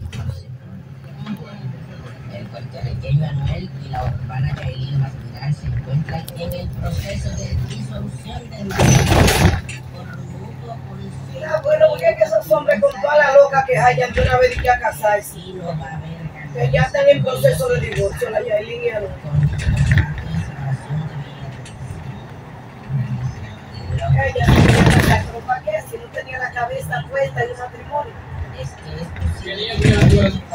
divorcio. El puertorriqueño Anuel y la urbana Yailin Masvidal se encuentran en el proceso de disolución del matrimonio por mutuo consentimiento. Ah, bueno, porque es que esos hombres con toda la loca que hayan de una vez ya casarse. Y no va a haber Que ya están en proceso de divorcio, la Yailin y Anuel. Ella no tenía la pero ¿para qué? Si no tenía la cabeza puesta en un matrimonio. Es que ella anda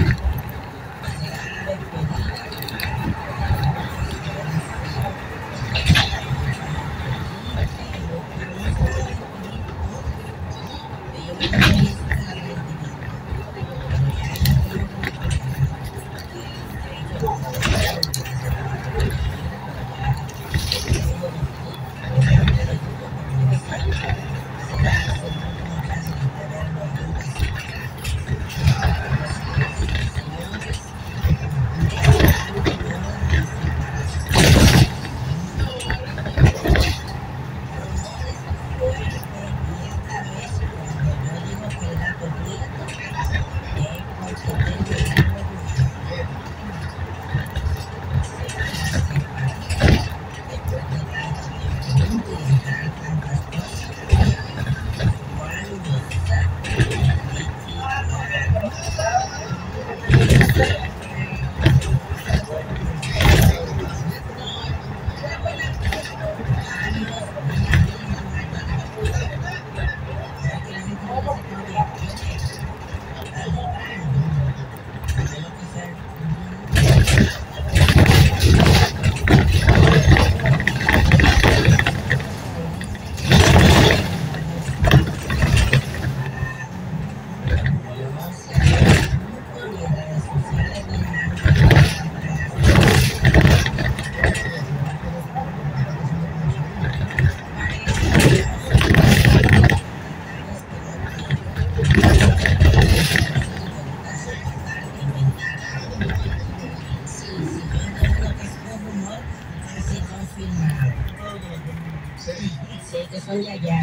Sí, que son de allá.